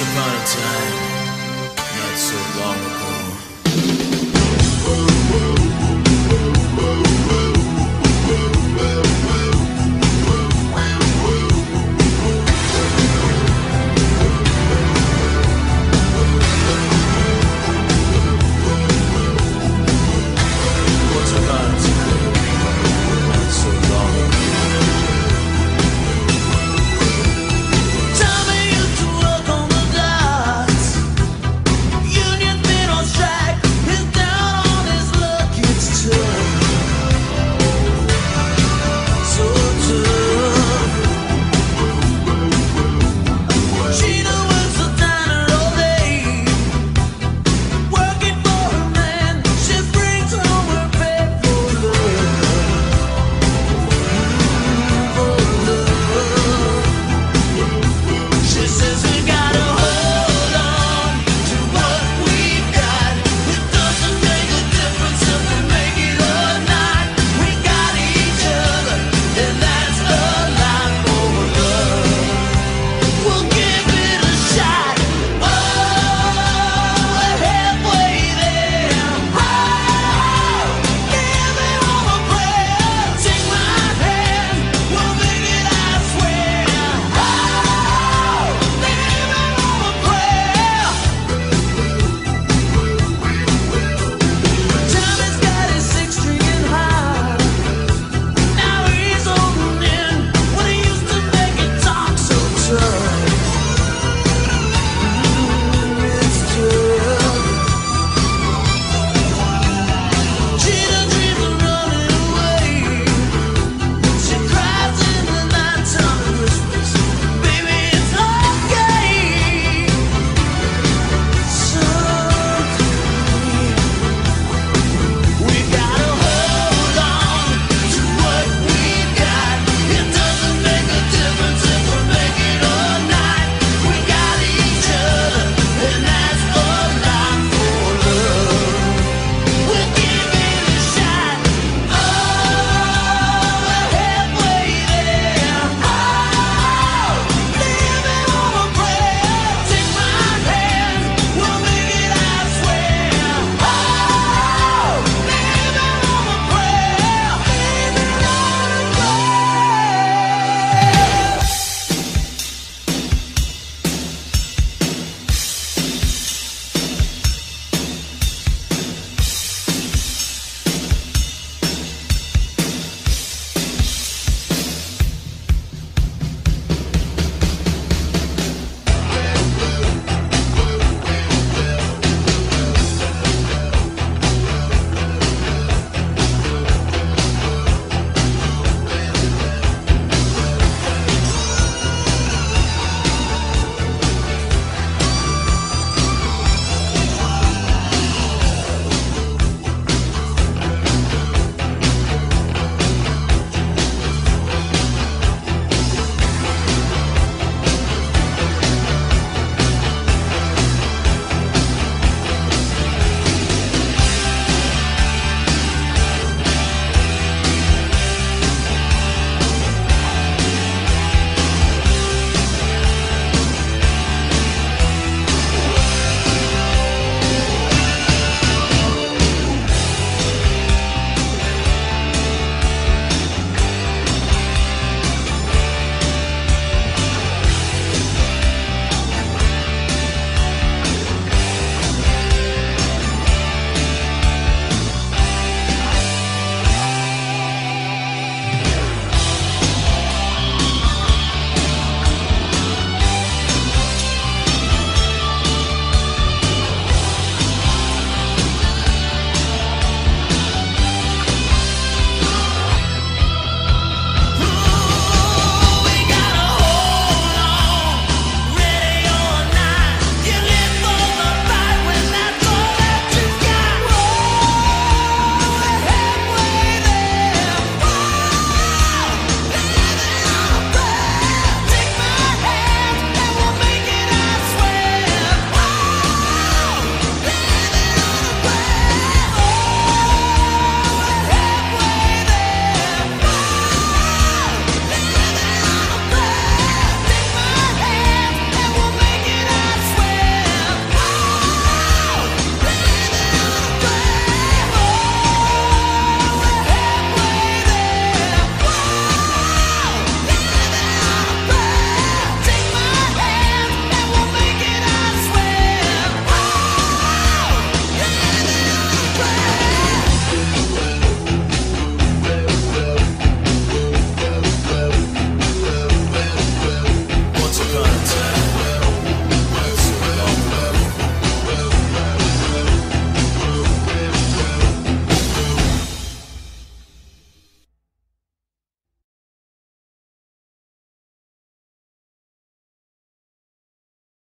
upon a time, not so long ago.